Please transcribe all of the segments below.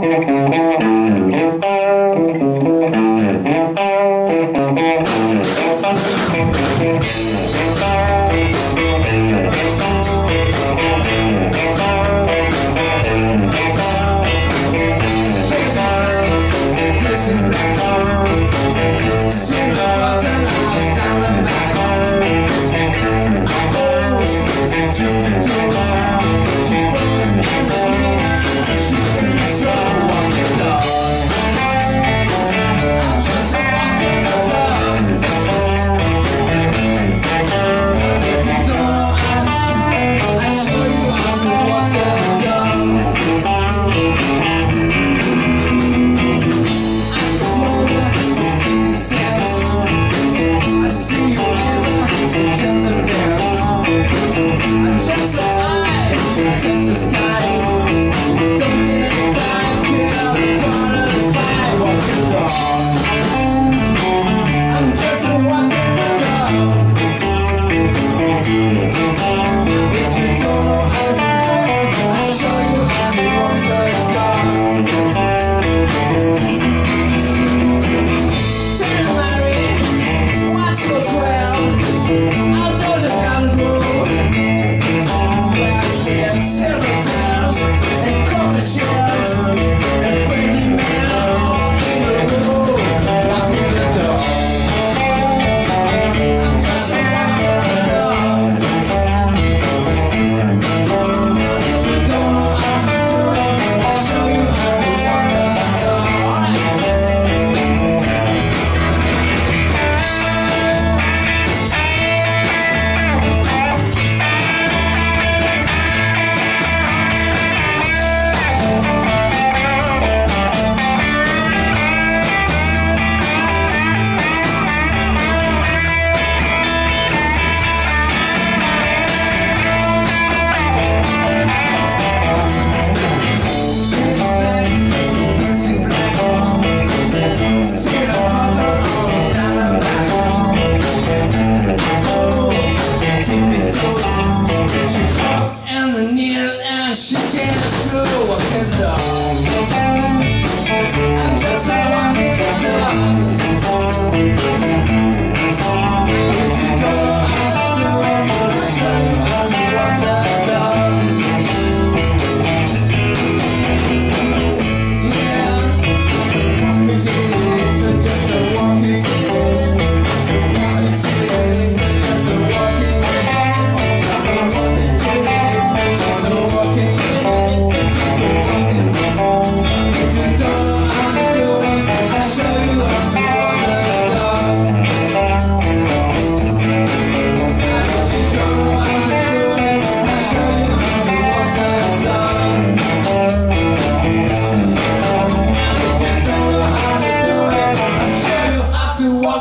Thank you.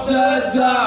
to die.